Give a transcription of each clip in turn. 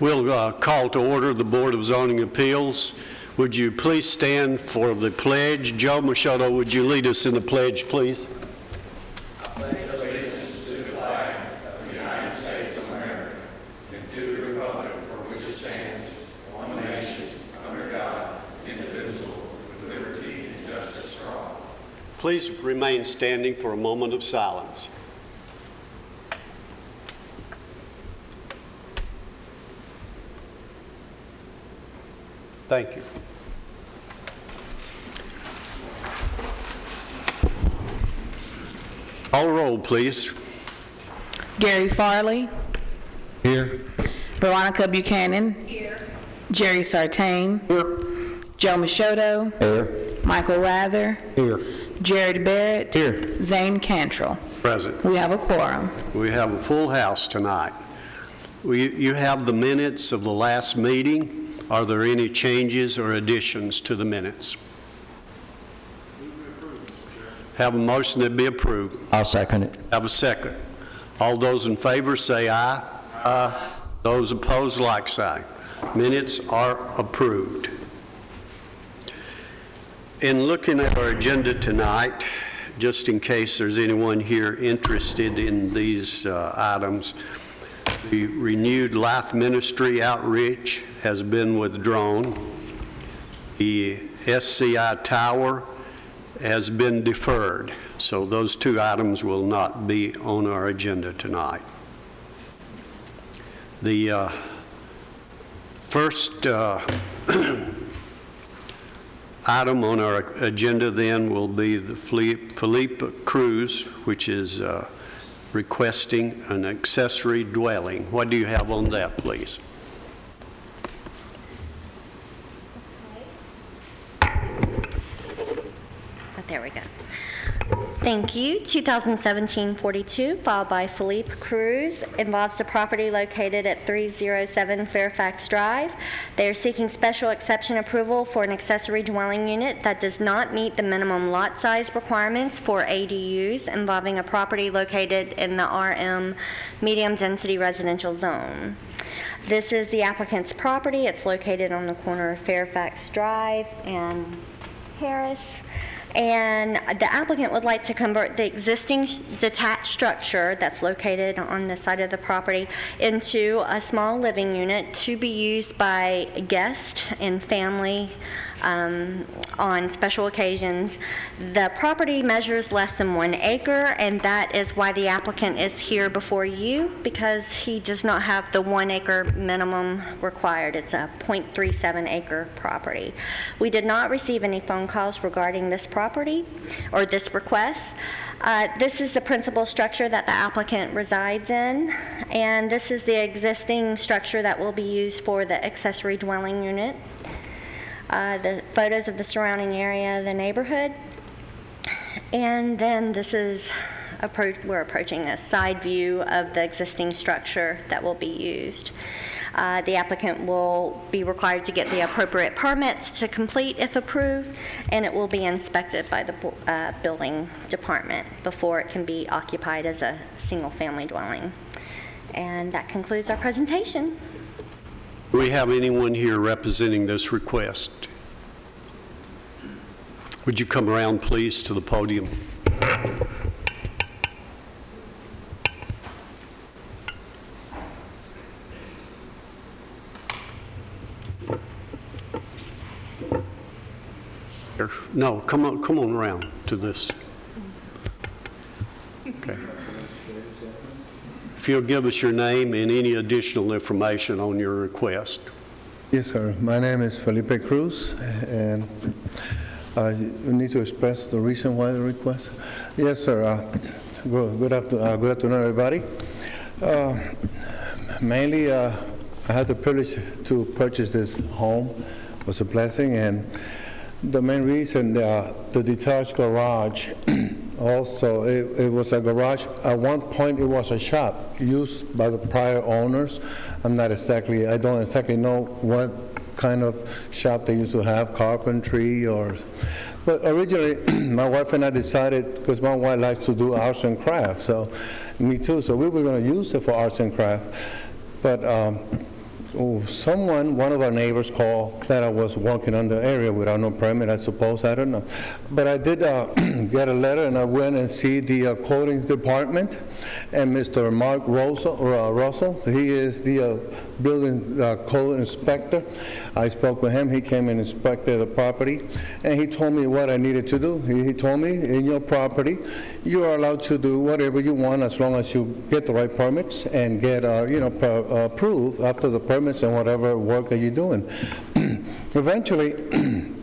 We'll uh, call to order the Board of Zoning Appeals. Would you please stand for the pledge? Joe Machado, would you lead us in the pledge, please? Please remain standing for a moment of silence. Thank you. All roll, please. Gary Farley. Here. Veronica Buchanan. Here. Jerry Sartain. Here. Joe Machoto. Here. Michael Rather. Here. Jared Barrett. Here. Zane Cantrell. Present. We have a quorum. We have a full house tonight. We- You have the minutes of the last meeting. Are there any changes or additions to the minutes? Have a motion that be approved. I'll second it. Have a second. All those in favor say aye. Aye. Those opposed, like sign. Minutes are approved. In looking at our agenda tonight, just in case there's anyone here interested in these uh, items, the renewed life ministry outreach has been withdrawn. The SCI tower has been deferred, so those two items will not be on our agenda tonight. The uh, first uh, item on our agenda then will be the Philippe Cruz, which is uh, requesting an accessory dwelling. What do you have on that, please? Oh, There we go. Thank you. 2017-42, filed by Philippe Cruz, involves the property located at 307 Fairfax Drive. They are seeking special exception approval for an accessory dwelling unit that does not meet the minimum lot size requirements for ADUs involving a property located in the RM Medium Density Residential Zone. This is the applicant's property. It's located on the corner of Fairfax Drive and Harris. And the applicant would like to convert the existing detached structure that's located on the side of the property into a small living unit to be used by guests and family um, on special occasions. The property measures less than one acre, and that is why the applicant is here before you, because he does not have the one acre minimum required. It's a .37 acre property. We did not receive any phone calls regarding this property or this request. Uh, This is the principal structure that the applicant resides in, and this is the existing structure that will be used for the accessory dwelling unit uh, the photos of the surrounding area, the neighborhood. And then this is, appro- we're approaching a side view of the existing structure that will be used. Uh, The applicant will be required to get the appropriate permits to complete if approved, and it will be inspected by the uh, building department before it can be occupied as a single-family dwelling. And that concludes our presentation. Do we have anyone here representing this request? Would you come around, please, to the podium? No, come on, come on around to this. Okay. If you'll give us your name and any additional information on your request. Yes, sir. My name is Felipe Cruz, and I need to express the reason why the request. Yes, sir. Uh, Good good after- uh, good afternoon, everybody. Uh, Mainly, uh, I had the privilege to purchase this home. It was a blessing, and the main reason, uh, the detached garage, also, it it was a garage, at one point, it was a shop used by the prior owners. I'm not exactly, I don't exactly know what kind of shop they used to have, carpentry or, but originally, my wife and I decided, because my wife likes to do arts and crafts, so, me too, so we were going to use it for arts and craft. But um, oh, someone, one of our neighbors called that I was walking on the area without no permit, I suppose, I don't know. But I did uh, get a letter, and I went and see the uh, coding department, and Mr. Mark Russell, uh, Russell, he is the uh, building uh, code inspector. I spoke with him, he came and inspected the property, and he told me what I needed to do. He he told me, in your property, you are allowed to do whatever you want as long as you get the right permits and get, uh, you know, uh, approved after the permits and whatever work that you're doing. Eventually,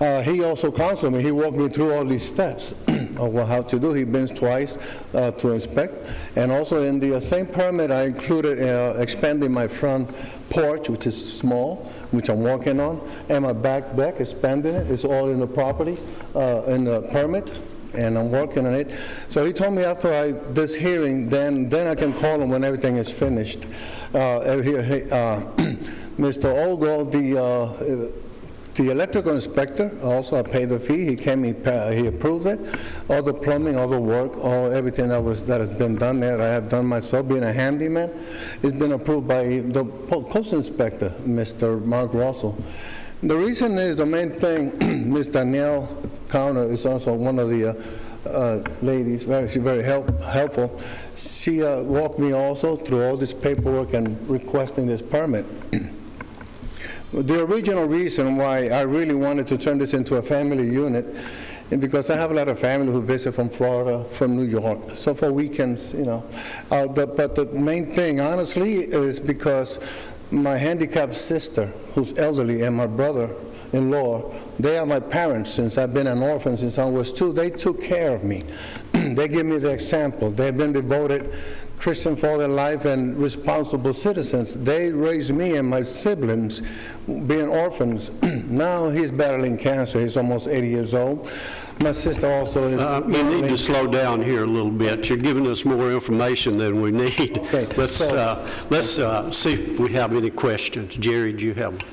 uh, he also counseled me, he walked me through all these steps of what- how to do. He been twice uh, to inspect, and also in the uh, same permit, I included uh, expanding my front porch, which is small, which I'm working on, and my back deck, expanding it, it's all in the property, uh, in the permit, and I'm working on it. So he told me after I, this hearing, then, then I can call him when everything is finished. Uh, he- he, uh, Mr. Olgo, the, uh, the electrical inspector, also I paid the fee, he came, he he approved it, all the plumbing, all the work, all, everything that was, that has been done there, I have done myself, being a handyman, it's been approved by the coast inspector, Mr. Mark Russell. The reason is, the main thing, Ms. Danielle Connor is also one of the uh, uh, ladies, very, she's very help- helpful. She uh, walked me also through all this paperwork and requesting this permit. The original reason why I really wanted to turn this into a family unit, and because I have a lot of family who visit from Florida, from New York, so for weekends, you know. Uh, the- But the main thing, honestly, is because my handicapped sister, who's elderly, and my brother-in-law, they are my parents since I've been an orphan since I was two. They took care of me. They give me the example. They've been devoted Christian for their life and responsible citizens. They raised me and my siblings being orphans. Now he's battling cancer. He's almost 80 years old. My sister also is. Uh, You need to slow down here a little bit. You're giving us more information than we need. Okay, Let's, so- uh, let's uh, see if we have any questions. Jerry, do you have? one?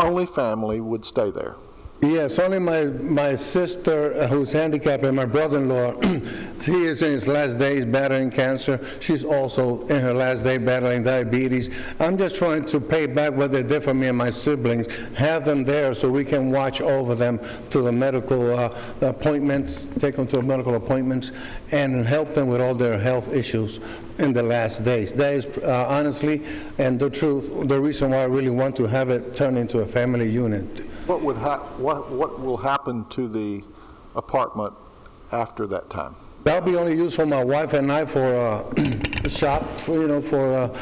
Only family would stay there. Yes, only my, my sister uh, who's handicapped and my brother-in-law, he is in his last days battling cancer. She's also in her last day battling diabetes. I'm just trying to pay back what they did for me and my siblings, have them there so we can watch over them to the medical uh, appointments, take them to medical appointments, and help them with all their health issues in the last days. That is uh, honestly and the truth, the reason why I really want to have it turn into a family unit. What would what, what will happen to the apartment after that time? That'll be only used for my wife and I for a shop, for, you know, for uh,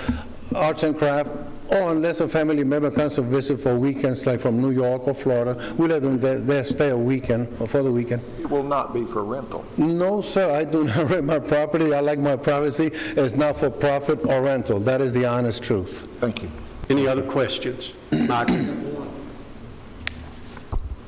arts and craft, or unless a family member comes to visit for weekends, like from New York or Florida, we let them there, there stay a weekend, or for the weekend. It will not be for rental. No, sir, I do not rent my property. I like my privacy. It's not for profit or rental. That is the honest truth. Thank you. Any other questions? Michael?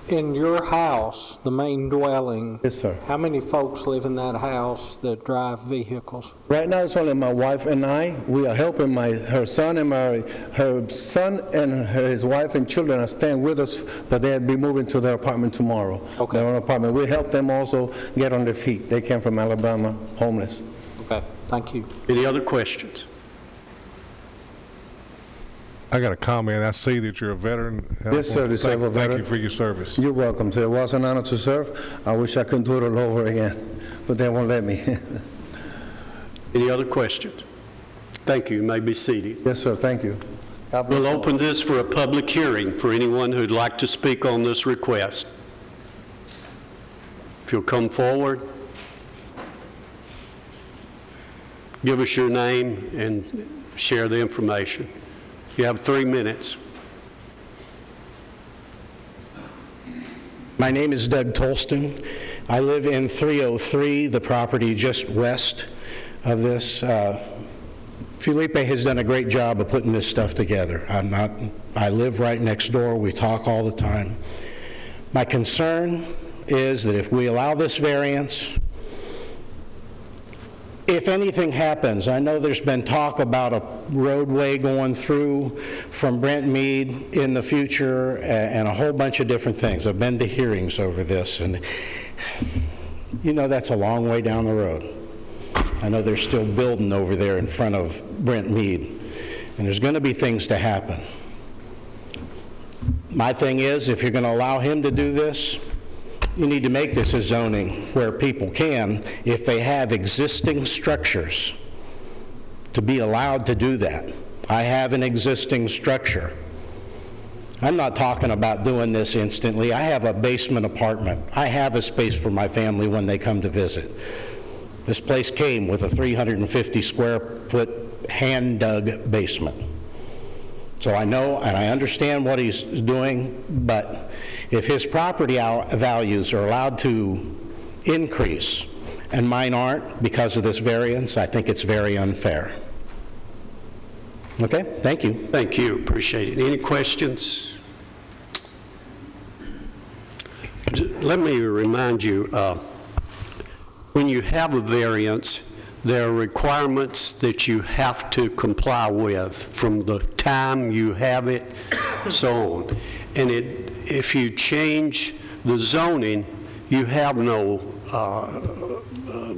In your house, the main dwelling, Yes, sir. how many folks live in that house that drive vehicles? Right now, it's only my wife and I. We are helping my, her son and my, her son and her- his wife and children are staying with us, but they'll be moving to their apartment tomorrow. Okay. Their own apartment. We help them also get on their feet. They came from Alabama, homeless. Okay, thank you. Any other questions? I got a comment. I see that you're a veteran. Yes, sir, to disabled thank- Thank veteran. you for your service. You're welcome to. It was an honor to serve. I wish I could do it all over again, but they won't let me. Any other questions? Thank you. You may be seated. Yes, sir, thank you. We'll open this for a public hearing for anyone who'd like to speak on this request. If you'll come forward, give us your name and share the information. You have three minutes. My name is Doug Tolston. I live in 303, the property just west of this. Uh, Felipe has done a great job of putting this stuff together. I'm not, I live right next door, we talk all the time. My concern is that if we allow this variance, if anything happens, I know there's been talk about a roadway going through from Brent Mead in the future and a whole bunch of different things. I've been to hearings over this, and you know that's a long way down the road. I know they're still building over there in front of Brent Mead, and there's going to be things to happen. My thing is, if you're going to allow him to do this, you need to make this a zoning where people can, if they have existing structures, to be allowed to do that. I have an existing structure. I'm not talking about doing this instantly. I have a basement apartment. I have a space for my family when they come to visit. This place came with a 350 square foot hand-dug basement. So I know and I understand what he's doing, but if his property values are allowed to increase and mine aren't because of this variance, I think it's very unfair. Okay, thank you. Thank you, appreciate it. Any questions? Let me remind you, uh, when you have a variance, there are requirements that you have to comply with from the time you have it, so on. And it, if you change the zoning, you have no uh,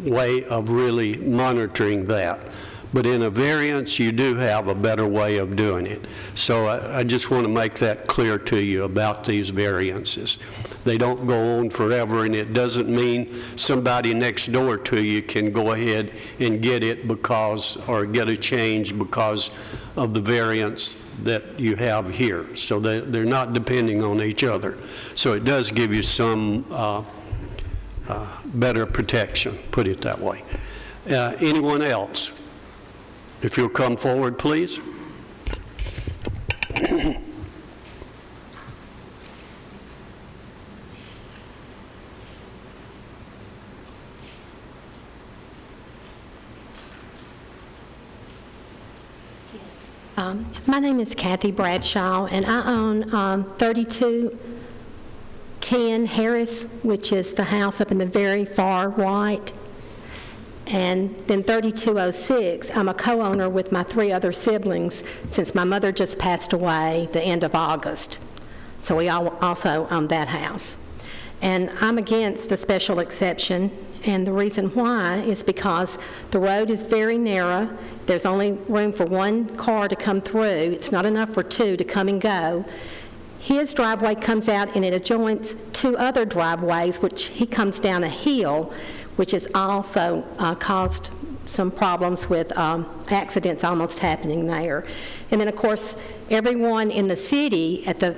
way of really monitoring that. But in a variance, you do have a better way of doing it. So I I just want to make that clear to you about these variances. They don't go on forever, and it doesn't mean somebody next door to you can go ahead and get it because, or get a change because of the variance that you have here. So they- they're not depending on each other. So it does give you some uh, uh, better protection, put it that way. Uh, Anyone else? If you'll come forward, please. Um, My name is Kathy Bradshaw, and I own um, 3210 Harris, which is the house up in the very far right. And then 3206, I'm a co-owner with my three other siblings since my mother just passed away the end of August. So we all also own that house. And I'm against the special exception, and the reason why is because the road is very narrow. There's only room for one car to come through. It's not enough for two to come and go. His driveway comes out and it adjoins two other driveways, which he comes down a hill, which has also uh, caused some problems with um, accidents almost happening there. And then, of course, everyone in the city at the,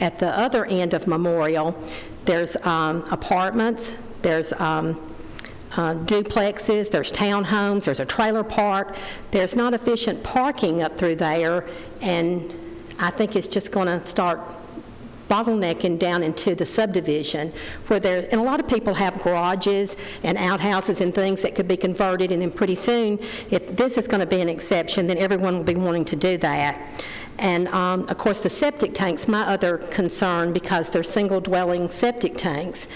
at the other end of Memorial, there's um, apartments, there's um, uh, duplexes, there's townhomes, there's a trailer park. There's not efficient parking up through there, and I think it's just going to start bottlenecking down into the subdivision where there, and a lot of people have garages and outhouses and things that could be converted, and then pretty soon, if this is going to be an exception, then everyone will be wanting to do that. And um, of course, the septic tank's my other concern because they're single dwelling septic tanks.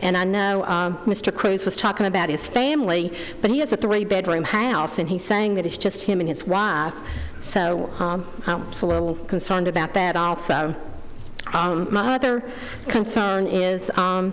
And I know um, Mr. Cruz was talking about his family, but he has a three bedroom house, and he's saying that it's just him and his wife. So um, I was a little concerned about that also. Um, My other concern is, um,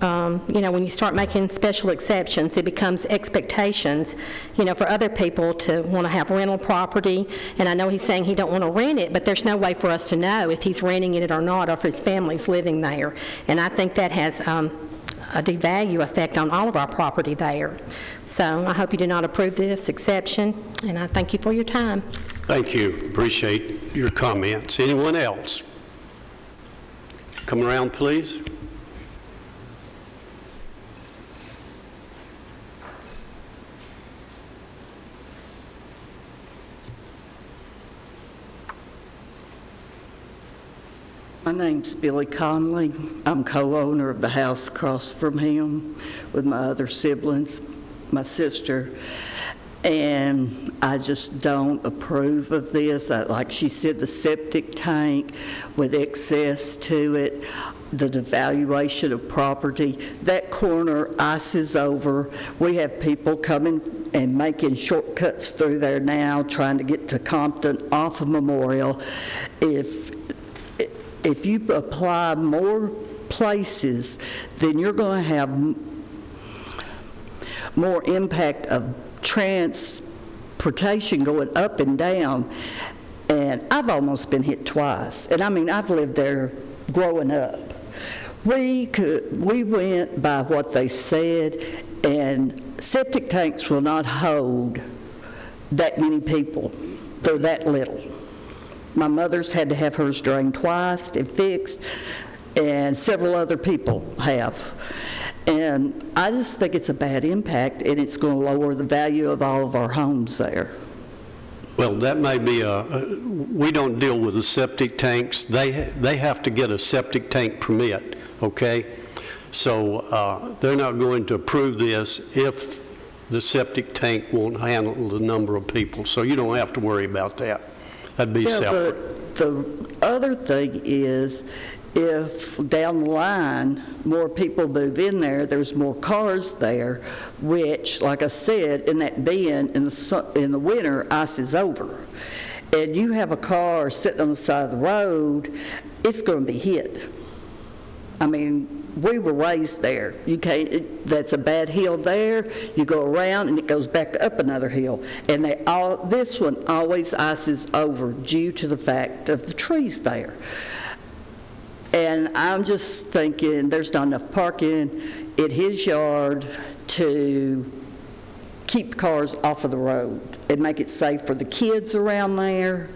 um, you know, when you start making special exceptions, it becomes expectations, you know, for other people to want to have rental property. And I know he's saying he don't want to rent it, but there's no way for us to know if he's renting it or not, or if his family's living there. And I think that has um, a devalue effect on all of our property there. So I hope you do not approve this exception, and I thank you for your time. Thank you, appreciate your comments. Anyone else? Come around, please. My name's Billy Conley. I'm co-owner of the house across from him with my other siblings, my sister. And I just don't approve of this. I- Like she said, the septic tank with excess to it, the devaluation of property, that corner ices over. We have people coming and making shortcuts through there now, trying to get to Compton off of Memorial. If if you apply more places, then you're going to have, more impact of transportation going up and down. And I've almost been hit twice. And I mean, I've lived there growing up. We could, we went by what they said, and septic tanks will not hold that many people. They're that little. My mother's had to have hers drained twice and fixed, and several other people have. And I just think it's a bad impact, and it's going to lower the value of all of our homes there. Well, that may be a, we don't deal with the septic tanks. They, they have to get a septic tank permit, okay? So uh, they're not going to approve this if the septic tank won't handle the number of people. So you don't have to worry about that. That'd be Yeah, separate. the other thing is, if down the line, more people move in there, there's more cars there, which, like I said, in that bin, in the, in the winter, ice is over. And you have a car sitting on the side of the road, it's going to be hit. I mean, we were raised there. You can't, it- that's a bad hill there, you go around and it goes back up another hill. And they all, this one always ices over due to the fact of the trees there. And I'm just thinking, there's not enough parking in his yard to keep cars off of the road and make it safe for the kids around there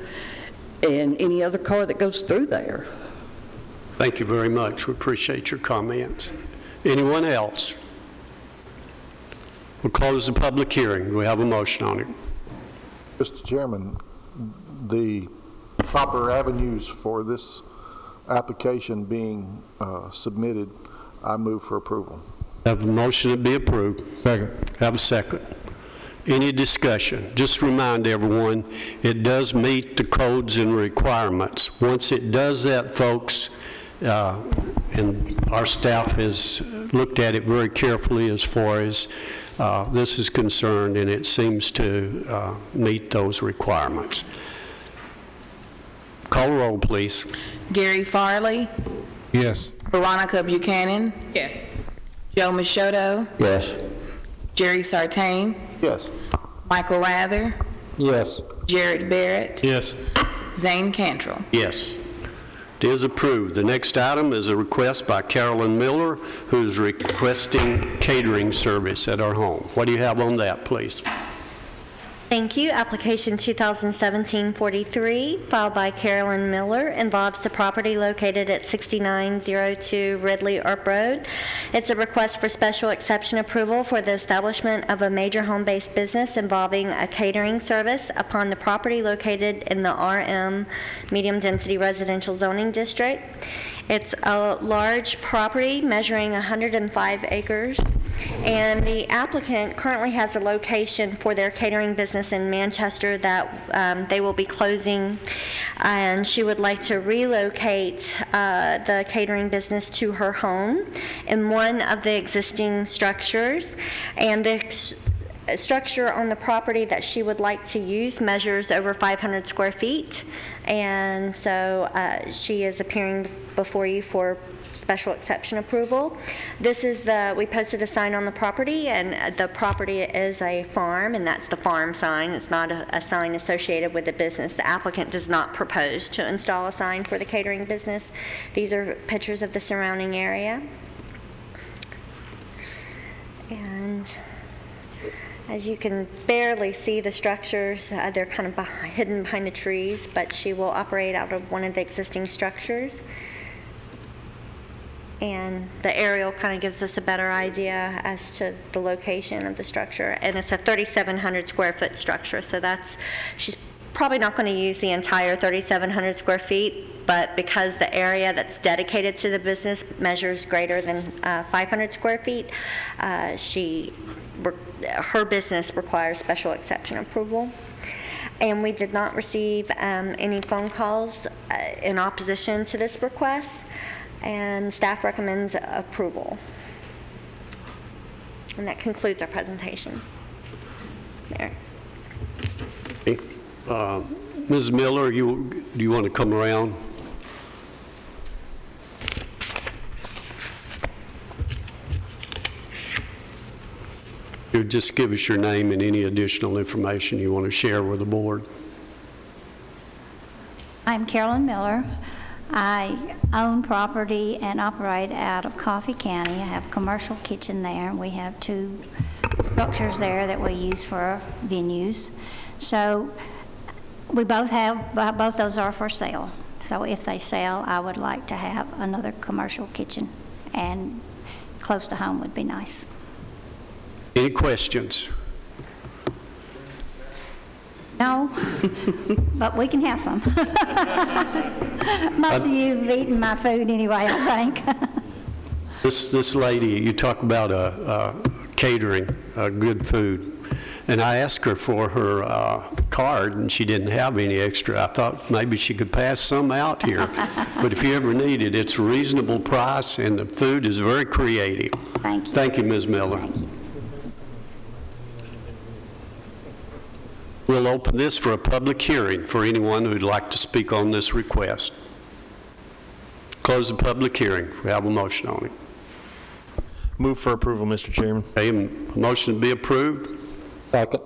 and any other car that goes through there. Thank you very much. We appreciate your comments. Anyone else? We'll close the public hearing. We have a motion on it? Mr. Chairman, the proper avenues for this application being uh, submitted, I move for approval. Have a motion to be approved. Second. Have a second. Any discussion? Just remind everyone, it does meet the codes and requirements. Once it does that, folks, uh, and our staff has looked at it very carefully as far as uh, this is concerned, and it seems to uh, meet those requirements. Call roll, please. Gary Farley, Yes. Veronica Buchanan. Yes. Joe Mishoto, Yes. Jerry Sartain, Yes. Michael Rather, Yes. Jared Barrett, Yes. Zane Cantrell. Yes. It is approved. The next item is a request by Carolyn Miller, who's requesting catering service at our home. What do you have on that, please? Thank you. Application 2017-43, filed by Carolyn Miller, involves the property located at 6902 Ridley Earp Road. It's a request for special exception approval for the establishment of a major home-based business involving a catering service upon the property located in the RM Medium Density Residential Zoning District. It's a large property measuring 105 acres, and the applicant currently has a location for their catering business in Manchester that um, they will be closing, and she would like to relocate uh, the catering business to her home in one of the existing structures, and the structure on the property that she would like to use measures over 500 square feet, and so uh, she is appearing before you for special exception approval. This is the, we posted a sign on the property, and the property is a farm, and that's the farm sign. It's not a a sign associated with the business. The applicant does not propose to install a sign for the catering business. These are pictures of the surrounding area. And as you can barely see the structures, uh, they're kind of beh- hidden behind the trees, but she will operate out of one of the existing structures. And the aerial kind of gives us a better idea as to the location of the structure. And it's a 3,700 square foot structure, so that's, she's probably not going to use the entire 3,700 square feet, but because the area that's dedicated to the business measures greater than uh, 500 square feet, uh, she, her business requires special exception approval. And we did not receive um, any phone calls uh, in opposition to this request, and staff recommends approval. And that concludes our presentation. There. Okay. Uh, Ms. Miller, you, do you want to come around? You just give us your name and any additional information you want to share with the board. I'm Carolyn Miller. I own property and operate out of Coffee County. I have a commercial kitchen there. And we have two structures there that we use for venues. So we both have, both those are for sale. So if they sell, I would like to have another commercial kitchen, and close to home would be nice. Any questions? No, but we can have some. Most of you have eaten my food anyway, I think. This, this lady, you talk about uh, uh, catering, uh, good food, and I asked her for her uh, card, and she didn't have any extra. I thought maybe she could pass some out here. But if you ever need it, it's a reasonable price, and the food is very creative. Thank you. Thank you, Ms. Miller. We'll open this for a public hearing for anyone who'd like to speak on this request. Close the public hearing. if We have a motion on it. Move for approval, Mr. Chairman. Okay, a motion to be approved? Second.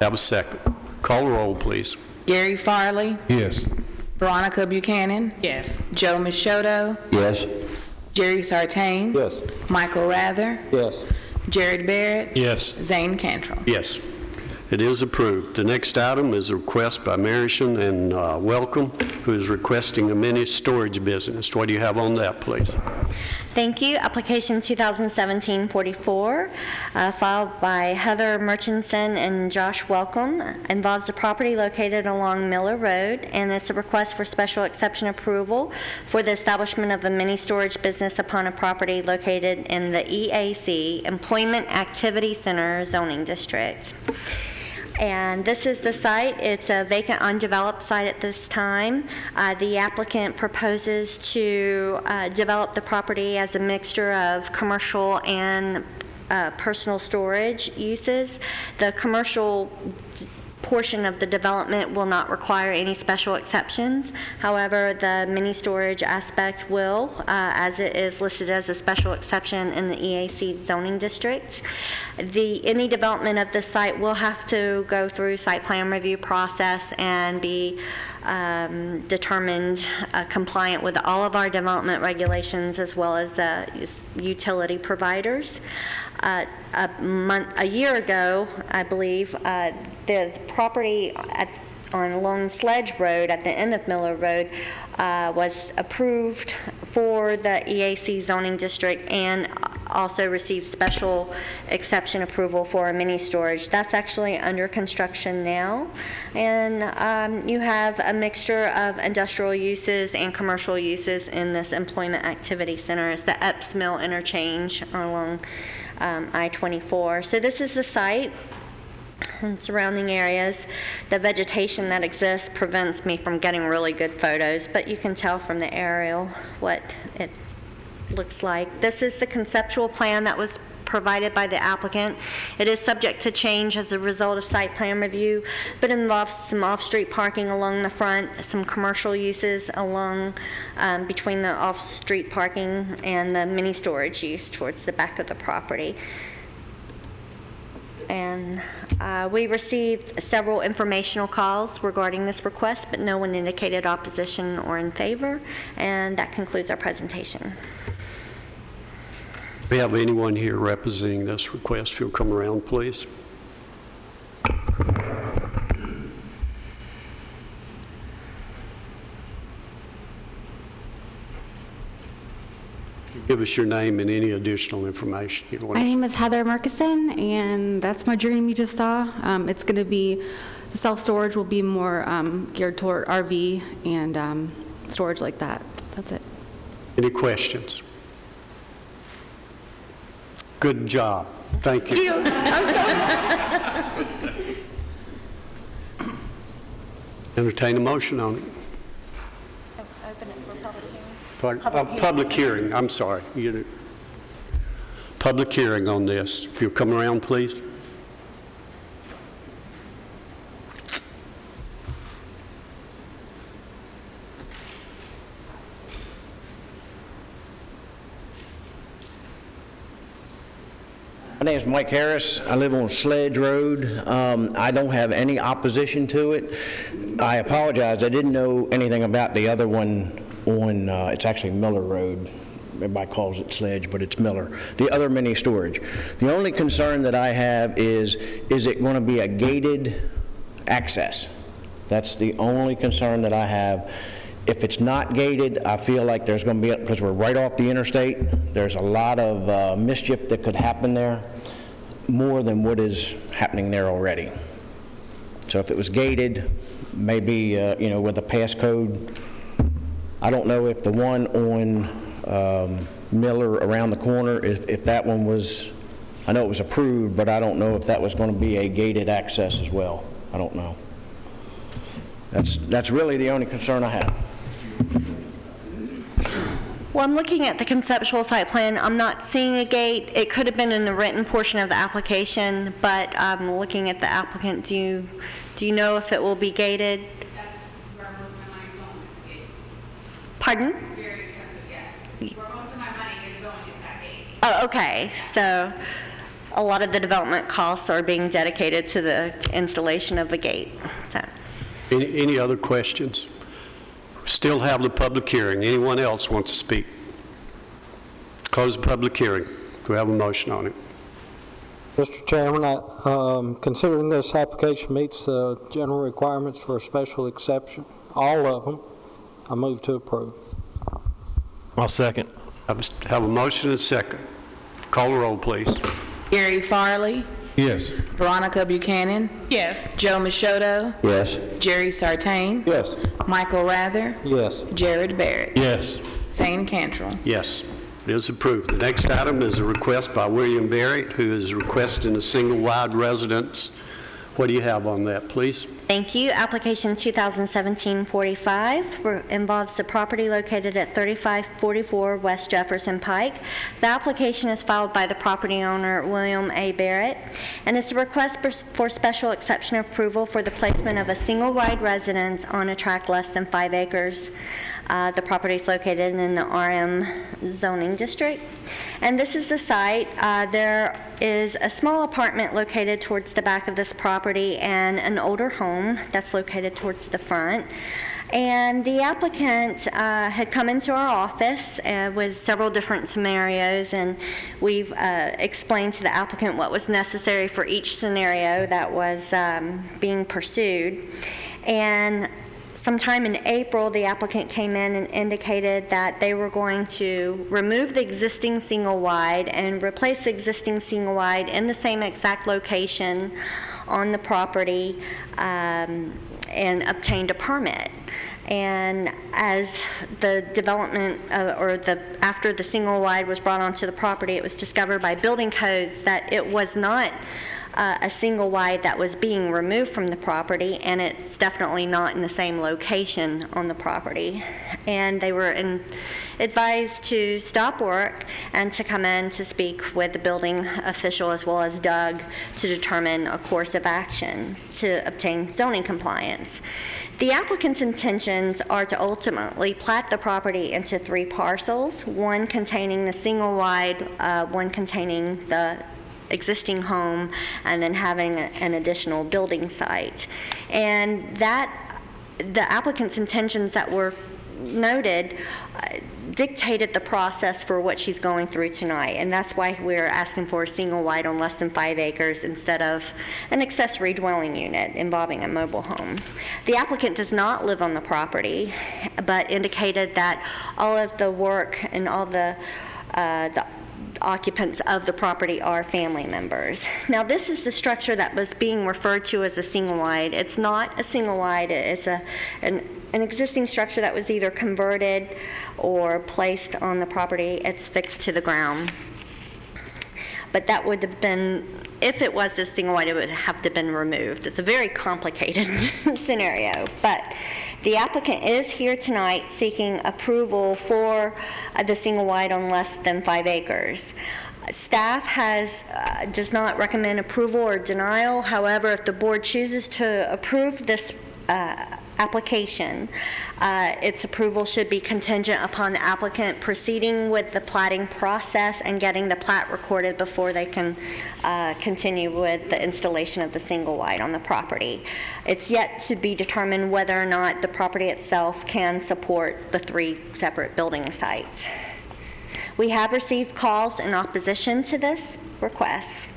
Have a second. Call the roll, please. Gary Farley, Yes. Veronica Buchanan, Yes. Joe Michoto, Yes. Jerry Sartain, Yes. Michael Rather, Yes. Jared Barrett, Yes. Zane Cantrell. Yes, it is approved. The next item is a request by Marison and uh, Welcome, who is requesting a mini storage business. What do you have on that, please? Thank you. Application 2017-44, uh, filed by Heather Murchison and Josh Welcome, involves a property located along Miller Road, and it's a request for special exception approval for the establishment of a mini storage business upon a property located in the EAC, Employment Activity Center zoning district. And this is the site. It's a vacant, undeveloped site at this time. Uh, The applicant proposes to uh, develop the property as a mixture of commercial and uh, personal storage uses. The commercial portion of the development will not require any special exceptions. However, the mini storage aspect will, uh, as it is listed as a special exception in the EAC zoning district. The, any development of the site will have to go through site plan review process and be um, determined uh, compliant with all of our development regulations as well as the utility providers. Uh, A month, a year ago, I believe, uh, the property at, on Long Sledge Road at the end of Miller Road uh, was approved for the EAC zoning district and also received special exception approval for a mini storage. That's actually under construction now. And um, you have a mixture of industrial uses and commercial uses in this employment activity center. It's the Epps Mill interchange along um, I-24. So this is the site and surrounding areas. The vegetation that exists prevents me from getting really good photos, but you can tell from the aerial what looks like. This is the conceptual plan that was provided by the applicant. It is subject to change as a result of site plan review, but involves some off-street parking along the front, some commercial uses along, um, between the off-street parking and the mini storage use towards the back of the property. And uh, we received several informational calls regarding this request, but no one indicated opposition or in favor, and that concludes our presentation. We have anyone here representing this request? If you'll come around, please. Give us your name and any additional information you want My name is Heather Murkison, and that's my dream you just saw. Um, It's going to be, self-storage will be more um, geared toward RV and um, storage like that. That's it. Any questions? Good job. Thank you. Entertain a motion on it. Open it for public hearing. Pardon? Public Uh, hearing. Public hearing, I'm sorry. You- Public hearing on this. If you'll come around, please. My name is Mike Harris. I live on Sledge Road. Um, I don't have any opposition to it. I apologize, I didn't know anything about the other one on, uh, it's actually Miller Road. Everybody calls it Sledge, but it's Miller. The other mini storage. The only concern that I have is, is it going to be a gated access? That's the only concern that I have. If it's not gated, I feel like there's going to be, because we're right off the interstate, there's a lot of uh, mischief that could happen there, more than what is happening there already. So if it was gated, maybe, uh, you know, with a passcode, I don't know if the one on um, Miller around the corner, if if that one was, I know it was approved, but I don't know if that was going to be a gated access as well. I don't know. That's, that's really the only concern I have. Well, I'm looking at the conceptual site plan. I'm not seeing a gate. It could have been in the written portion of the application, but I'm looking at the applicant. Do you, do you know if it will be gated? The. Pardon? Where most of my money is going with that gate. Oh, okay. So a lot of the development costs are being dedicated to the installation of a gate. So, Any any other questions? Still have the public hearing. Anyone else want to speak? Close the public hearing. Do we have a motion on it? Mr. Chairman, I, um, considering this application meets the general requirements for a special exception, all of them, I move to approve. I'll second. Have a- have a motion and a second. Call the roll, please. Gary Farley, Yes. Veronica Buchanan, Yes. Joe Machoto, Yes. Jerry Sartain, Yes. Michael Rather, Yes. Jared Barrett, Yes. Zane Cantrell. Yes, it is approved. The next item is a request by William Barrett, who is requesting a single-wide residence. What do you have on that, please? Thank you. Application 2017-45 involves the property located at 3544 West Jefferson Pike. The application is filed by the property owner, William A. Barrett, and it's a request for- special exception approval for the placement of a single-wide residence on a tract less than five acres. Uh, The property is located in the RM zoning district. And this is the site. Uh, There is a small apartment located towards the back of this property and an older home that's located towards the front. And the applicant uh, had come into our office uh, with several different scenarios, and we've uh, explained to the applicant what was necessary for each scenario that was um, being pursued. And sometime in April, the applicant came in and indicated that they were going to remove the existing single-wide and replace the existing single-wide in the same exact location on the property um, and obtained a permit. And as the development, uh, or the, after the single-wide was brought onto the property, it was discovered by building codes that it was not uh, a single wide that was being removed from the property, and it's definitely not in the same location on the property. And they were in- advised to stop work and to come in to speak with the building official as well as Doug to determine a course of action to obtain zoning compliance. The applicant's intentions are to ultimately plat the property into three parcels, one containing the single wide, uh, one containing the existing home and then having a- an additional building site. And that, the applicant's intentions that were noted uh, dictated the process for what she's going through tonight. And that's why we're asking for a single wide on less than five acres instead of an accessory dwelling unit involving a mobile home. The applicant does not live on the property, but indicated that all of the work and all the, uh, the occupants of the property are family members. Now, this is the structure that was being referred to as a single-wide. It's not a single-wide, it's a, an, an existing structure that was either converted or placed on the property. It's fixed to the ground. But that would have been, if it was a single-wide, it would have to have been removed. It's a very complicated scenario. But the applicant is here tonight seeking approval for uh, the single-wide on less than five acres. Staff has, uh, does not recommend approval or denial. However, if the board chooses to approve this uh, application. Uh, Its approval should be contingent upon the applicant proceeding with the platting process and getting the plat recorded before they can uh, continue with the installation of the single wide on the property. It's yet to be determined whether or not the property itself can support the three separate building sites. We have received calls in opposition to this request,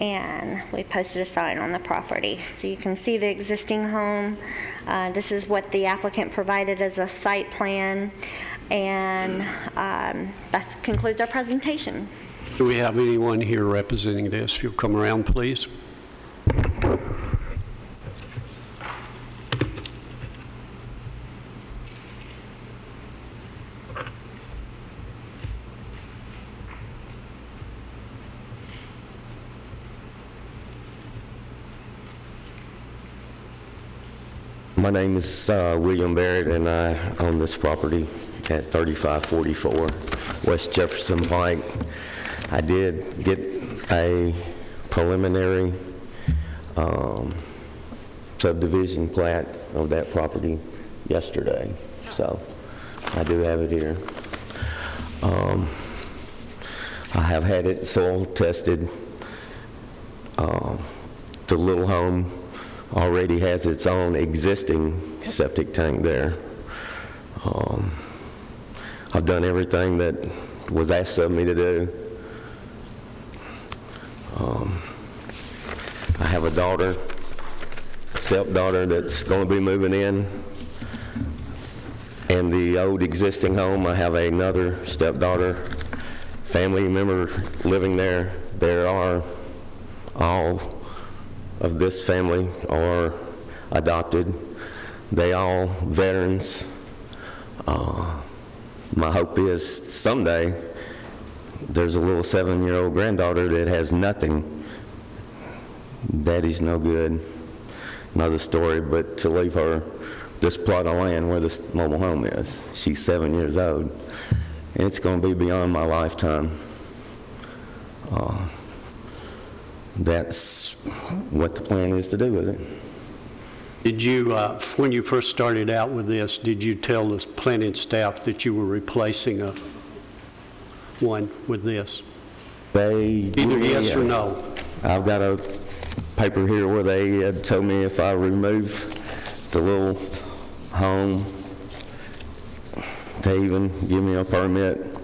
and we posted a sign on the property. So you can see the existing home. Uh, This is what the applicant provided as a site plan, and um, that concludes our presentation. Do we have anyone here representing this? If you'll come around, please. My name is uh, William Barrett, and I own this property at 3544 West Jefferson Pike. I did get a preliminary um, subdivision plat of that property yesterday, so I do have it here. Um, I have had it soil tested. Um, The little home already has its own existing septic tank there. Um, I've done everything that was asked of me to do. Um, I have a daughter, stepdaughter that's going to be moving in. And the old existing home, I have another stepdaughter, family member living there. There are all of this family are adopted. They all veterans. Uh, my hope is someday there's a little seven-year-old granddaughter that has nothing. Daddy's no good. Another story, but to leave her this plot of land where this mobile home is. She's seven years old. It's going to be beyond my lifetime. Uh, that's what the plan is to do with it. Did you, uh, when you first started out with this, did you tell the planning staff that you were replacing a, one with this? They... Either yes or no? I've got a paper here where they had told me if I remove the little home, they even give me a permit.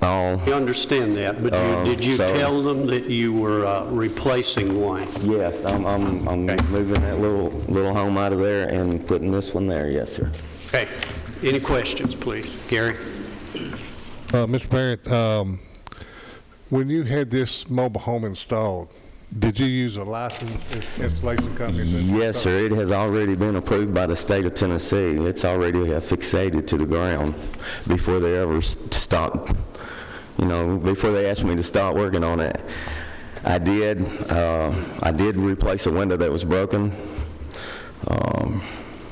All, You understand that, but Uh, you- did you so- tell them that you were uh, replacing one? yes, I'm, I'm, I'm moving that little, little home out of there and putting this one there, yes, sir. Okay. Any questions, please? Gary? Uh, Mr. Barrett, um, when you had this mobile home installed, did you use a licensed installation company? Yes, sir, it has already been approved by the state of Tennessee. It's already affixated to the ground before they ever s- stop, you know, before they asked me to start working on it. I did, uh, I did replace a window that was broken, um,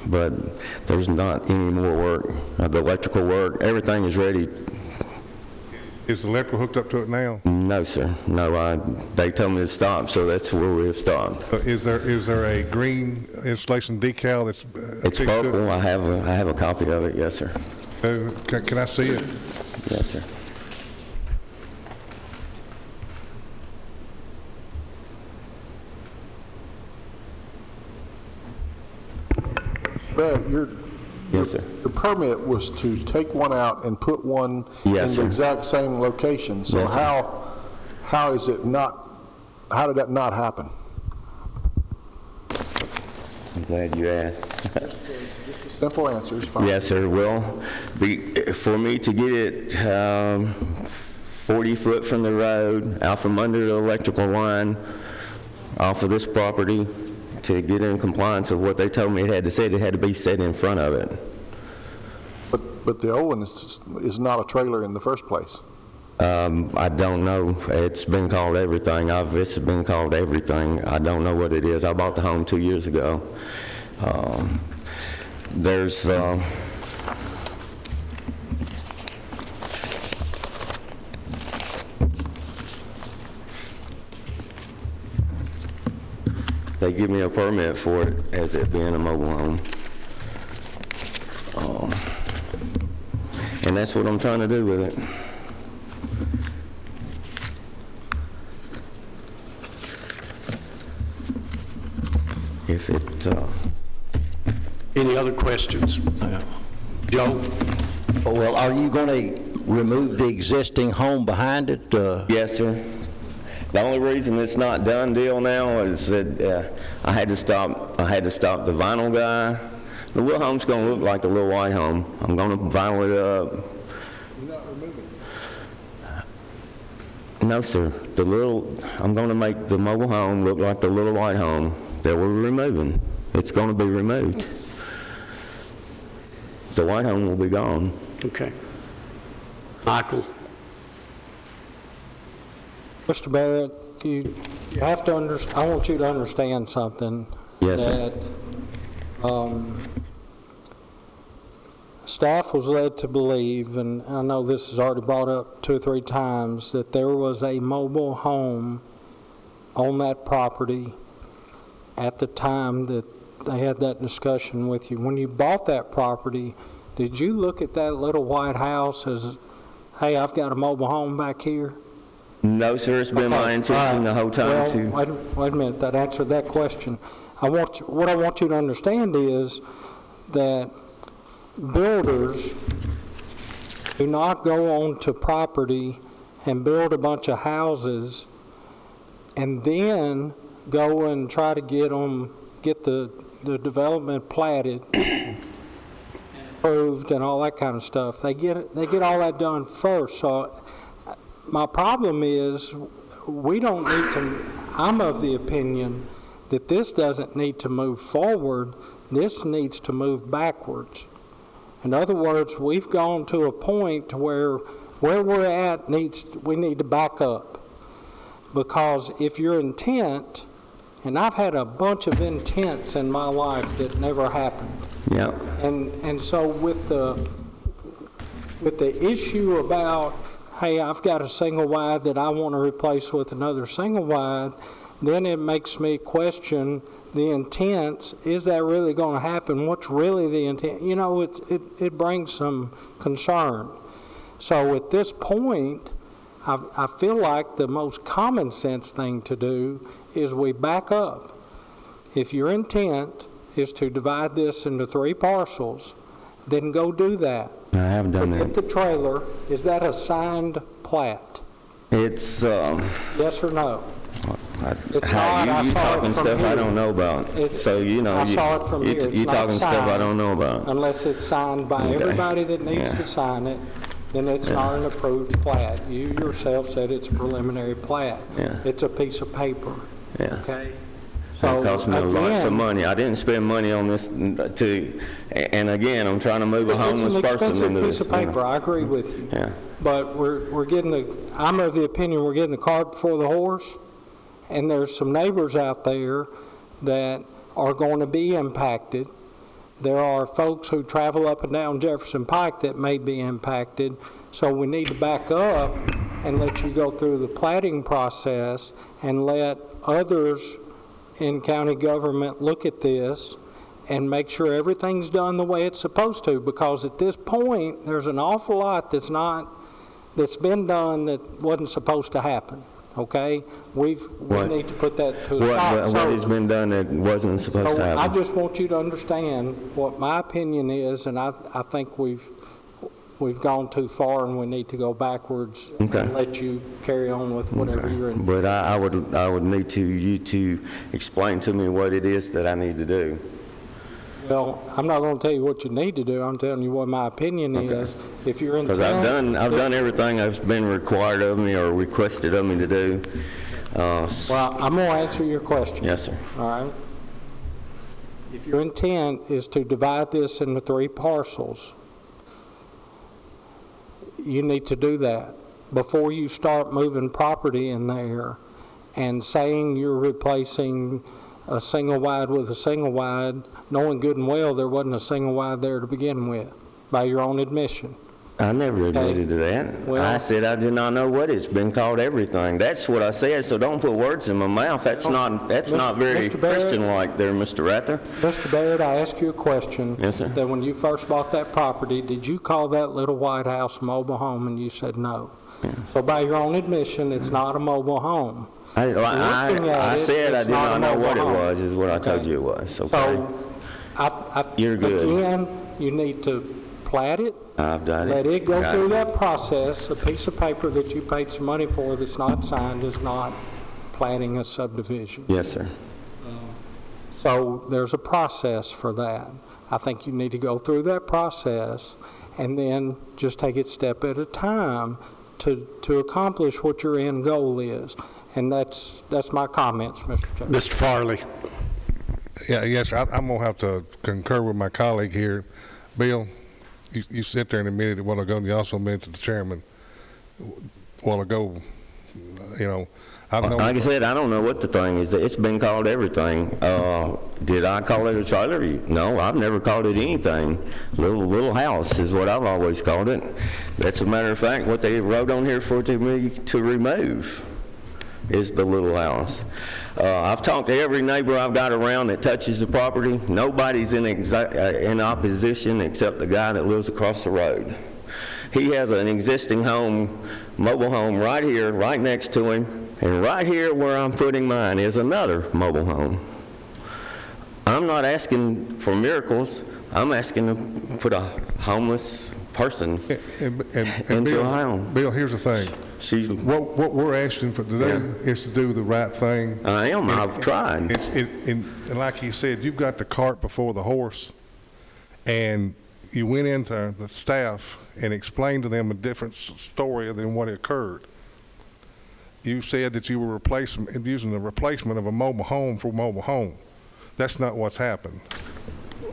but there's not any more work. Uh, The electrical work, everything is ready. Is the electrical hooked up to it now? No, sir, no, I, they told me to stop, so that's where we have stopped. Uh, Is there, is there a green installation decal that's? uh, It's it? purple, I have, a I have a copy of it, yes, sir. Uh, Can can I see it? Yes, sir. Brad, your, Yes, sir. your permit was to take one out and put one in Yes, the exact same location. So Yes, how, how is it not, how did that not happen? I'm glad you asked. Just a simple answer is fine. Yes, sir, well, be, for me to get it um, 40 foot from the road, out from under the electrical line, off of this property, to get in compliance of what they told me it had to say, it had to be set in front of it. But, but the old one is, is not a trailer in the first place. Um, I don't know. It's been called everything. I've, it's been called everything. I don't know what it is. I bought the home two years ago. Um, There's, um, they give me a permit for it as it being a mobile home. Um, And that's what I'm trying to do with it. If it, uh, Any other questions? Joe? Well, are you going to remove the existing home behind it? uh, Yes, sir. The only reason it's not done deal now is that uh, I had to stop, I had to stop the vinyl guy. The little home's gonna look like the little white home. I'm gonna vinyl it up. No, sir. The little, I'm gonna make the mobile home look like the little white home that we're removing. It's gonna be removed. The white home will be gone. Okay. Michael? Mr. Barrett, you, you have to under, I want you to understand something. Yes. That, um, staff was led to believe, and I know this is already brought up two or three times, that there was a mobile home on that property at the time that they had that discussion with you. When you bought that property, did you look at that little white house as, hey, I've got a mobile home back here? No, sir, it's been my intention the uh, whole time Well, to... Wait, wait a minute, that answered that question. I want, you- what I want you to understand is that builders do not go onto property and build a bunch of houses and then go and try to get them, get the, the development platted, approved and all that kind of stuff. They get, they get all that done first, so my problem is, we don't need to, I'm of the opinion that this doesn't need to move forward, this needs to move backwards. In other words, we've gone to a point where, where we're at needs, we need to back up. Because if your intent, and I've had a bunch of intents in my life that never happened. Yeah. And, and so with the, with the issue about, hey, I've got a single wide that I want to replace with another single wide, then it makes me question the intents. Is that really going to happen? What's really the intent? You know, it, it, it brings some concern. So at this point, I, I feel like the most common sense thing to do is we back up. If your intent is to divide this into three parcels, then go do that. I have done Forget that. the trailer, is that a signed plat? It's, um, Yes or no? I- It's how not. I you, saw it talking from stuff I here. don't know about. It's- So, you know, I you, saw it from you, here. It's you not talking stuff I signed. don't know about. Unless it's signed by Okay. everybody that needs Yeah. to sign it, then it's not an approved plat. You yourself said it's a preliminary plat. Yeah. It's a piece of paper, Yeah. okay? It So, cost me lots of money. I didn't spend money on this to, and again, I'm trying to move a It's homeless an person expensive into piece this. of paper, I agree with you. Yeah. But we're, we're getting the, I'm of the opinion we're getting the cart before the horse, and there's some neighbors out there that are going to be impacted. There are folks who travel up and down Jefferson Pike that may be impacted, so we need to back up and let you go through the platting process and let others in county government look at this and make sure everything's done the way it's supposed to, because at this point, there's an awful lot that's not, that's been done that wasn't supposed to happen, okay? We've, we need to put that to What, stop. what, what has been done that wasn't supposed so to I just want you to understand what my opinion is, and I, I think we've, we've gone too far and we need to go backwards Okay. and let you carry on with whatever you're in. But I, I would, I would need to, you to explain to me what it is that I need to do. Well, I'm not going to tell you what you need to do, I'm telling you what my opinion is. If you're in. Because I've done, I've done everything that's been required of me or requested of me to do. Uh, Well, I'm going to answer your question. Yes, sir. All right? If your intent is to divide this into three parcels, you need to do that before you start moving property in there and saying you're replacing a single wide with a single wide, knowing good and well there wasn't a single wide there to begin with, by your own admission. I never admitted to that. Well- I said I did not know what it's been called everything. That's what I said, so don't put words in my mouth. That's not, that's Mr. not very Mr. Barrett? Christian-like there, Mr. Rather. Mr. Barrett, I ask you a question. Yes, sir. That when you first bought that property, did you call that little white house a mobile home? And you said no. So by your own admission, it's not a mobile home. I, I, I it, said I did not not know what it was, is what I told you it was, okay? So, I, I. You're good. Again, you need to plat it, I've done it. let it go Got through it. that process. A piece of paper that you paid some money for that's not signed is not platting a subdivision. Yes, sir. Uh, so there's a process for that. I think you need to go through that process and then just take it step at a time to, to accomplish what your end goal is. And that's, that's my comments, Mr. Chairman. Mr. Farley. Yeah, yes, sir. I- I'm going to have to concur with my colleague here. Bill, you, you sit there and admitted a while ago, and you also mentioned the chairman a while ago, you know, I've known... Like I said, I don't know what the thing is. It's been called everything. Uh, did I call it a trailer? No, I've never called it anything. Little, little house is what I've always called it. That's a matter of fact, what they wrote on here for to me to remove is the little house. Uh, I've talked to every neighbor I've got around that touches the property. Nobody's in uh, in opposition except the guy that lives across the road. He has an existing home, mobile home right here, right next to him, and right here where I'm putting mine is another mobile home. I'm not asking for miracles. I'm asking to put a homeless person And- and- and Bill- home. Bill, here's the thing. She's, What, what we're asking for today is to do the right thing. I am, I've tried. It's, it, and like he said, you've got the cart before the horse, and you went into the staff and explained to them a different story than what occurred. You said that you were replacing, using the replacement of a mobile home for a mobile home. That's not what's happened.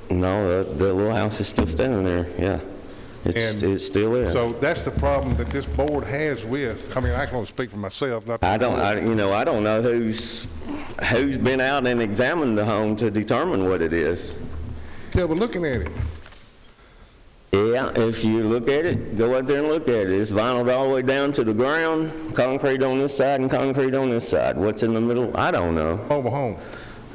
No, the, the little house is still standing there, yeah. It's, And it still is. So that's the problem that this board has with, I mean, I can only speak for myself, not. I don't. I, you know, I don't know who's, who's been out and examined the home to determine what it is. Yeah, but looking at it, Yeah, if you look at it, go out there and look at it. It's vinyled all the way down to the ground, concrete on this side and concrete on this side. What's in the middle? I don't know. mobile home,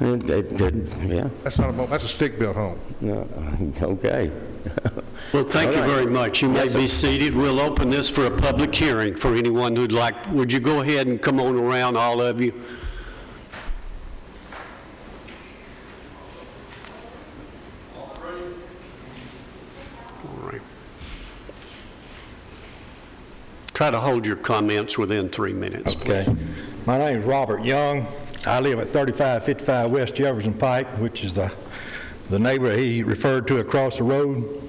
It- it- it- Yeah, that's not a, mo- that's a stick-built home. no, okay. Well, thank you All right. very much. You may Yes, sir. be seated. We'll open this for a public hearing for anyone who'd like, would you go ahead and come on around, all of you? All right. Try to hold your comments within three minutes, please. Okay. My name is Robert Young. I live at 3555 West Jefferson Pike, which is the, the neighbor he referred to across the road.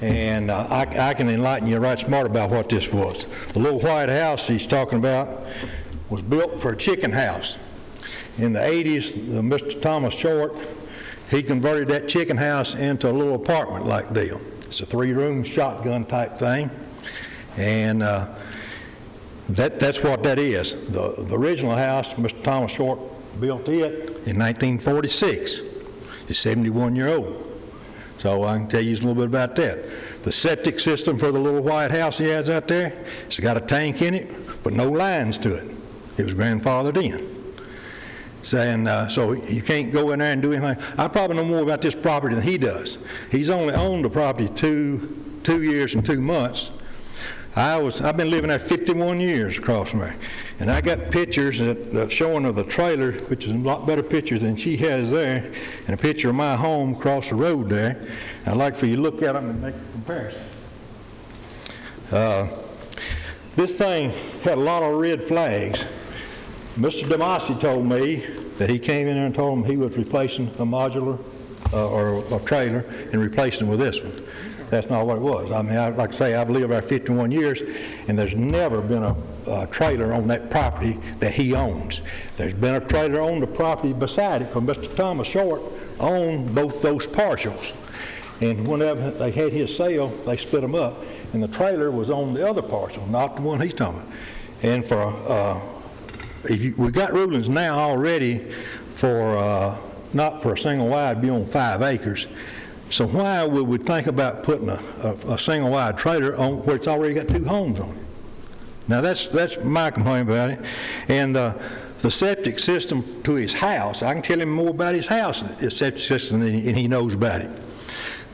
And uh, I, I can enlighten you right smart about what this was. The little white house he's talking about was built for a chicken house. In the 80s, the Mr. Thomas Short, he converted that chicken house into a little apartment-like deal. It's a three-room shotgun type thing. And uh, that, that's what that is. The, the original house, Mr. Thomas Short built it in 1946. He's 71 year old. So I can tell you a little bit about that. The septic system for the little white house he has out there, it's got a tank in it, but no lines to it. It was grandfathered in. Saying, uh, so you can't go in there and do anything. I probably know more about this property than he does. He's only owned the property two, two years and two months. I was, I've been living there 51 years across from there. And I got pictures that, showing of the trailer, which is a lot better picture than she has there, and a picture of my home across the road there. I'd like for you to look at them and make a comparison. Uh, this thing had a lot of red flags. Mr. DeMasi told me that he came in there and told him he was replacing a modular uh, or a trailer and replacing it with this one. That's not what it was. I mean, I, like I say, I've lived there 51 years, and there's never been a, a trailer on that property that he owns. There's been a trailer on the property beside it, because Mr. Thomas Short owned both those parcels. And whenever they had his sale, they split them up, and the trailer was on the other parcel, not the one he's talking about. And for, uh, if you, we got rulings now already for, uh, not for a single wide, be on five acres. So why would we think about putting a, a, a single wide trailer on where it's already got two homes on it? Now, that's, that's my complaint about it. And uh, the septic system to his house, I can tell him more about his house, his septic system, than he, and he knows about it.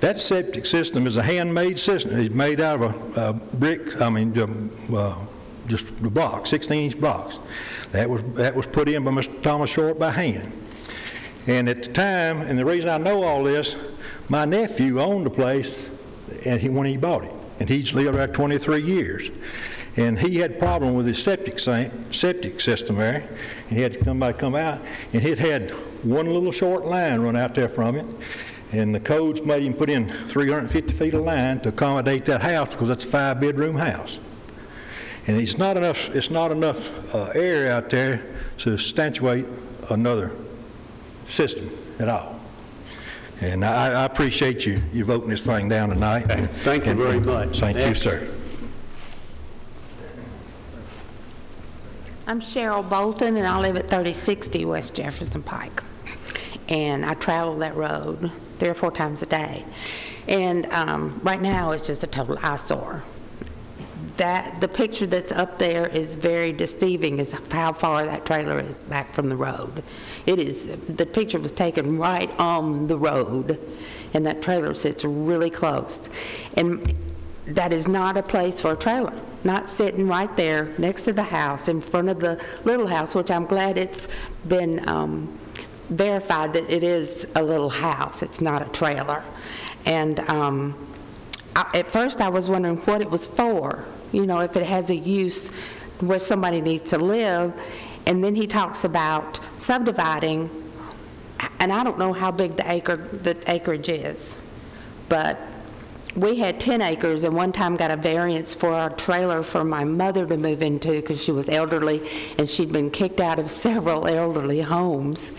That septic system is a handmade system. It's made out of a, a brick, I mean, uh, just a box, 16-inch box. That was, that was put in by Mr. Thomas Short by hand. And at the time, and the reason I know all this, my nephew owned the place and he, when he bought it. And he's lived there 23 years. And he had a problem with his septic, septic system there, and he had to come by, come out, and it had one little short line run out there from it, and the codes made him put in 350 feet of line to accommodate that house because it's a five-bedroom house. And it's not enough, it's not enough uh, air out there to substantiate another system at all. And I, I appreciate you, you voting this thing down tonight. Thank you very much. Thank you, sir. I'm Cheryl Bolton, and I live at 3060 West Jefferson Pike. And I travel that road three or four times a day. And um, right now, it's just a total eyesore. That, the picture that's up there is very deceiving as how far that trailer is back from the road. It is, the picture was taken right on the road, and that trailer sits really close. And that is not a place for a trailer, not sitting right there next to the house, in front of the little house, which I'm glad it's been um, verified that it is a little house, it's not a trailer. And um, I- at first, I was wondering what it was for, you know, if it has a use where somebody needs to live. And then he talks about subdividing, and I don't know how big the acre, the acreage is, but we had 10 acres and one time got a variance for our trailer for my mother to move into because she was elderly and she'd been kicked out of several elderly homes.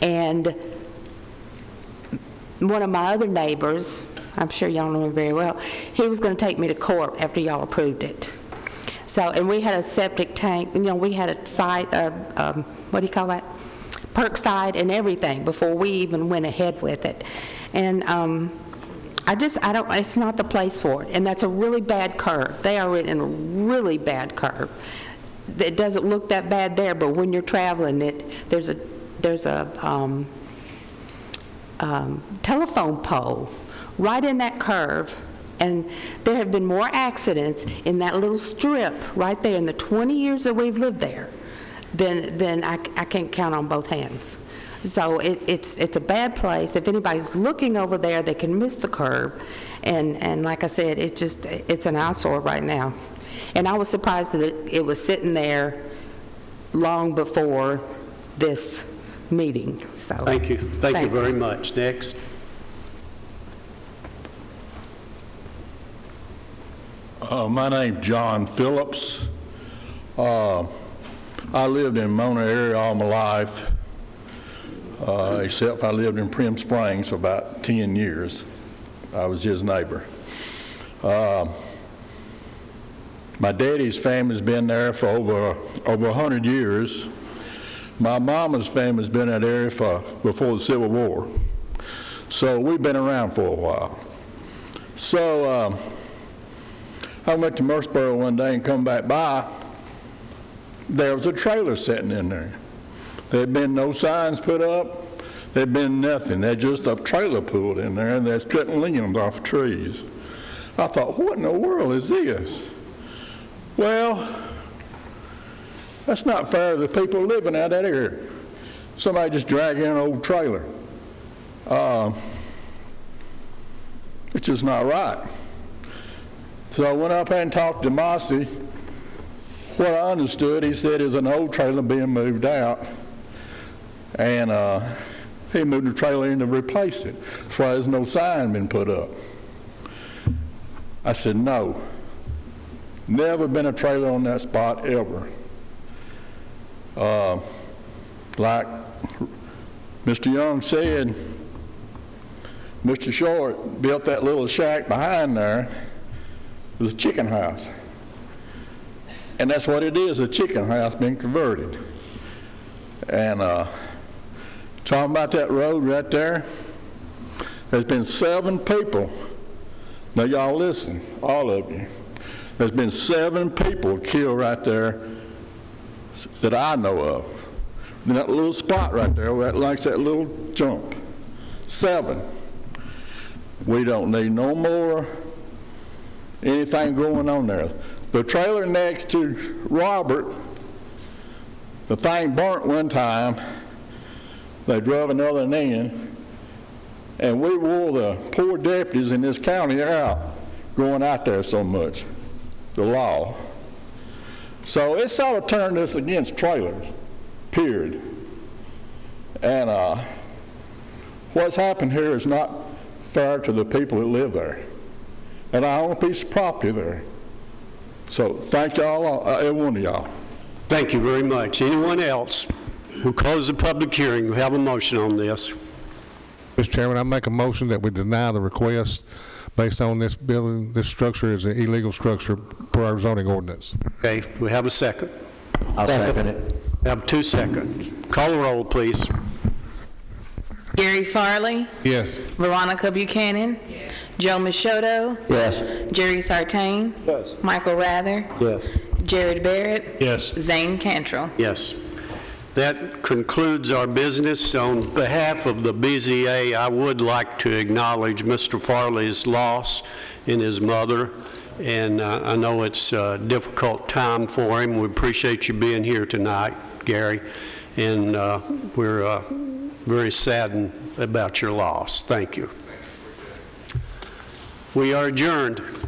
And one of my other neighbors, I'm sure y'all know him very well, he was going to take me to court after y'all approved it. So, and we had a septic tank, you know, we had a site, uh, um, what do you call that? Perk site and everything before we even went ahead with it. And um, I just, I don't, it's not the place for it. And that's a really bad curve. They are in a really bad curve. It doesn't look that bad there, but when you're traveling it, there's a, there's a um, um, telephone pole right in that curve. And there have been more accidents in that little strip right there in the 20 years that we've lived there than, than I, I can't count on both hands. So it, it's, it's a bad place. If anybody's looking over there, they can miss the curb. And, and like I said, it just, it's an eyesore right now. And I was surprised that it, it was sitting there long before this meeting, so. Thank you. Thank you very much. Next. Uh, my name's John Phillips. Uh, I lived in Mona area all my life, uh, except I lived in Prim Springs for about 10 years. I was his neighbor. Uh, my daddy's family's been there for over over 100 years. My mama's family's been in that area for before the Civil War. So we've been around for a while. So um, I went to Murfreesboro one day and come back by. There was a trailer sitting in there. There'd been no signs put up. There'd been nothing. There's just a trailer pulled in there, and there's cutting limbs off trees. I thought, what in the world is this? Well, that's not fair to the people living out that area. Somebody just dragging an old trailer. Uh, it's just not right. So I went up there and talked to Mossy. What I understood, he said, is an old trailer being moved out. And uh, he moved the trailer in to replace it. That's why there's no sign been put up. I said, no. Never been a trailer on that spot ever. Uh, like Mr. Young said, Mr. Short built that little shack behind there. It was a chicken house. And that's what it is, a chicken house being converted. And uh, talking about that road right there, There's been seven people. Now, y'all listen, all of you. There's been seven people killed right there that I know of. In that little spot right there, where it likes that little jump. Seven. We don't need no more anything going on there. The trailer next to Robert, the thing burnt one time. They drove another one in, and we wore the poor deputies in this county out going out there so much, the law. So it sort of turned us against trailers, period. And uh, what's happened here is not fair to the people that live there. And I own a piece of property there. So thank y'all, uh, every one of y'all. Thank you very much. Anyone else? We'll close the public hearing. We have a motion on this. Mr. Chairman, I make a motion that we deny the request based on this building, this structure is an illegal structure per our zoning ordinance. Okay, we have a second. I'll second it. We have two seconds. Call the roll, please. Gary Farley, Yes. Veronica Buchanan, Joe Michotto, Yes. Jerry Sartain, Yes. Michael Rather, Yes. Jared Barrett, Yes. Zane Cantrell. Yes. That concludes our business. On behalf of the BZA, I would like to acknowledge Mr. Farley's loss in his mother, and uh, I know it's a difficult time for him. We appreciate you being here tonight, Gary, and uh, we're uh, very saddened about your loss. Thank you. We are adjourned.